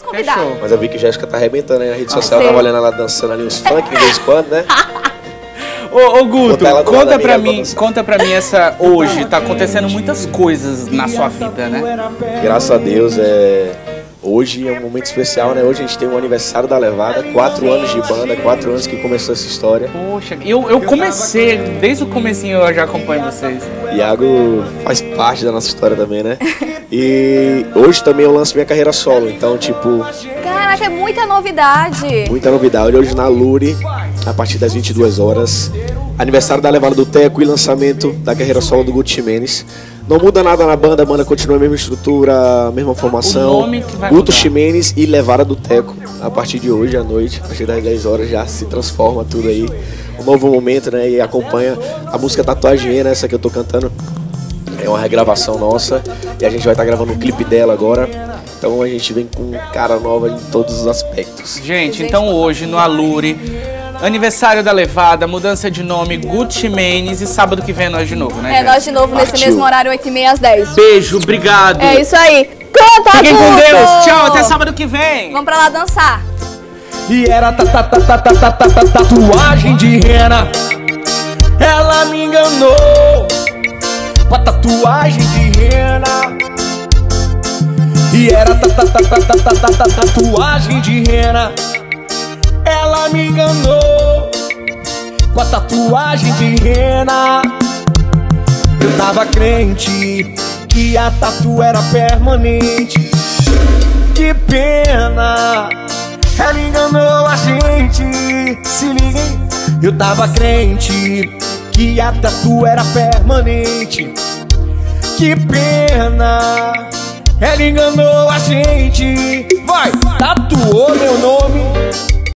Vamos convidar. Fechou. Mas eu vi que Jéssica tá arrebentando aí na rede social, eu tava olhando ela dançando ali uns funk de vez em quando, né? Ô, ô Guto, conta pra mim, conta pra mim essa hoje, tá acontecendo muitas coisas na sua vida, né? Graças a Deus, é... hoje é um momento especial, né? Hoje a gente tem um aniversário da Levada, quatro anos de banda, quatro anos que começou essa história. Poxa, eu, eu comecei, desde o comecinho eu já acompanho vocês. Iago faz parte da nossa história também, né? E hoje também eu lanço minha carreira solo, então, tipo, Caraca, é muita novidade. muita novidade. Hoje na Lure, a partir das 22 horas, aniversário da levada do Teco e lançamento da carreira solo do Guto Ximenes. Não muda nada na banda, a banda continua a mesma estrutura, a mesma formação. O nome que vai Guto mudar. Ximenes e Levada do Teco. A partir de hoje à noite, a partir das 10 horas, já se transforma tudo aí. Um novo momento, né? E acompanha a música Tatuageira, essa que eu tô cantando. É uma regravação nossa e a gente vai estar gravando um clipe dela agora. Então a gente vem com cara nova em todos os aspectos. Gente, então hoje no Alure, aniversário da Levada, mudança de nome, Gucci Manes e sábado que vem é nós de novo, né? É, gente? nós de novo nesse Partiu. mesmo horário, 8h30 às 10. Beijo, obrigado. É isso aí. Canta, Fiquem com Guto! Deus. Tchau, até sábado que vem. Vamos pra lá dançar. E era ta ta ta ta ta ta ta ta tatuagem de rena. Ela me enganou com a tatuagem de rena. E era ta ta ta ta ta ta ta ta tatuagem de rena. Ela me enganou com a tatuagem de rena. Eu tava crente que a tatu era permanente. Que pena, ela enganou a gente. Se liguem, eu tava crente que a tatu era permanente. Que pena, ela enganou a gente.